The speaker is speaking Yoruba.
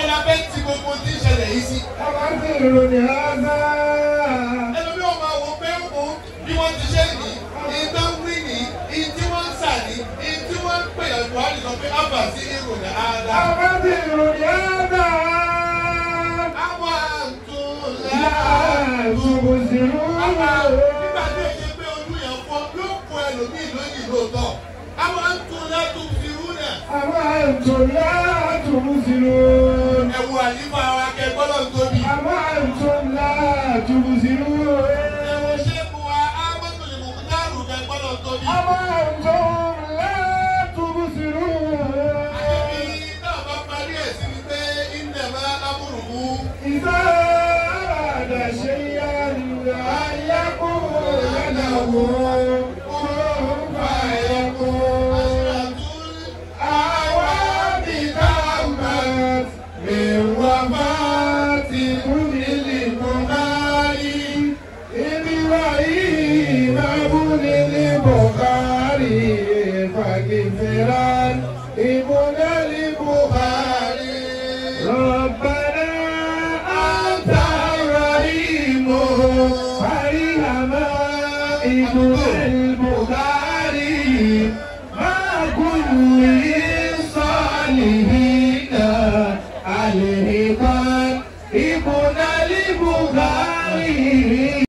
pé la fẹ́ ti gbogbo tí ń ṣẹlẹ̀ yìí sí. ọba ń tẹ ìròyìn ọba. ẹlòmíì ọmọ àwọn pé ó bí wọ́n ti ṣe nì ìtọ́ wí nì ìtí wọ́n sà ní ìtí wọ́n ń pè ẹ̀kọ́ àti sọ pé àbà sí ìròyìn ọba. ọba ń tẹ ìròyìn ọba. àwọn àtúnlá àtúnbùsìrù. nígbà tí èyí pé ojú yẹn fọ́ ló kọ ẹlòmíì lóyìn lóòótọ́. àwọn àtúnlá tó fi rú àwọn àtúnlá tó fi rú àlífà wa kẹ gbọ́dọ̀ tóbi. àmọ́ àìsàn ńlá tùbù sínú. ẹ̀wọ̀n ṣẹ́gun wa á gbọ́dọ̀ tóbi. àmọ́ àìsàn. ابن البخاري ربنا أنت رحيم فإنما ابن البخاري ما كل صالحين عليه ابن البخاري